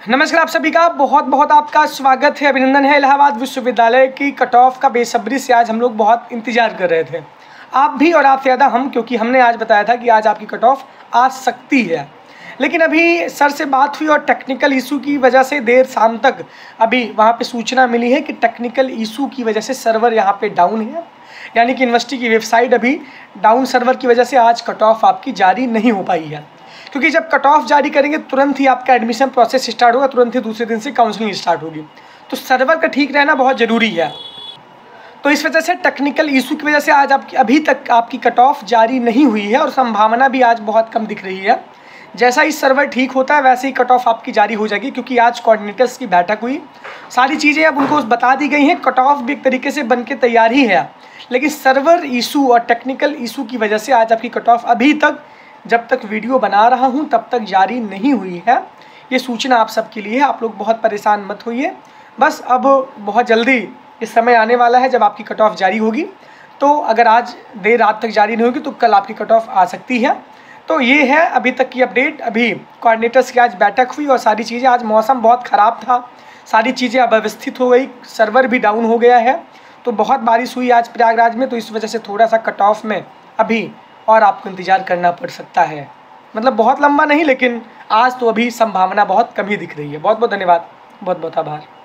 नमस्कार आप सभी का बहुत बहुत आपका स्वागत है, अभिनंदन है इलाहाबाद विश्वविद्यालय की कट ऑफ़ का बेसब्री से आज हम लोग बहुत इंतज़ार कर रहे थे। आप भी और आपसे ज़्यादा हम, क्योंकि हमने आज बताया था कि आज आपकी कट ऑफ़ आ सकती है। लेकिन अभी सर से बात हुई और टेक्निकल इशू की वजह से देर शाम तक अभी वहाँ पे सूचना मिली है कि टेक्निकल इशू की वजह से सर्वर यहाँ पे डाउन है। यानी कि यूनिवर्सिटी की वेबसाइट अभी डाउन सर्वर की वजह से आज कट ऑफ़ आपकी जारी नहीं हो पाई है। क्योंकि जब कट ऑफ़ जारी करेंगे, तुरंत ही आपका एडमिशन प्रोसेस स्टार्ट होगा, तुरंत ही दूसरे दिन से काउंसलिंग स्टार्ट होगी। तो सर्वर का ठीक रहना बहुत ज़रूरी है। तो इस वजह से टेक्निकल इशू की वजह से आज आपकी, अभी तक आपकी कट ऑफ़ जारी नहीं हुई है और संभावना भी आज बहुत कम दिख रही है। जैसा ही सर्वर ठीक होता है, वैसे ही कट ऑफ़ आपकी जारी हो जाएगी, क्योंकि आज कोऑर्डिनेटर्स की बैठक हुई। सारी चीज़ें अब उनको बता दी गई हैं कट ऑफ़ भी एक तरीके से बन के तैयार ही है। लेकिन सर्वर इशू और टेक्निकल इशू की वजह से आज आपकी कट ऑफ़ अभी तक जब तक वीडियो बना रहा हूँ, तब तक जारी नहीं हुई है। ये सूचना आप सबके लिए है, आप लोग बहुत परेशान मत होइए। बस अब बहुत जल्दी इस समय आने वाला है जब आपकी कट ऑफ़ जारी होगी। तो अगर आज देर रात तक जारी नहीं होगी तो कल आपकी कट ऑफ़ आ सकती है। तो ये है अभी तक की अपडेट अभी कोऑर्डिनेटर्स की आज बैठक हुई और सारी चीज़ें। आज मौसम बहुत ख़राब था। सारी चीज़ें अव्यवस्थित हो गई। सर्वर भी डाउन हो गया है। तो बहुत बारिश हुई आज प्रयागराज में तो इस वजह से थोड़ा सा कट ऑफ़ में अभी और आपको इंतज़ार करना पड़ सकता है। मतलब बहुत लंबा नहीं, लेकिन आज तो अभी संभावना बहुत कम ही दिख रही है। बहुत बहुत धन्यवाद। बहुत बहुत आभार।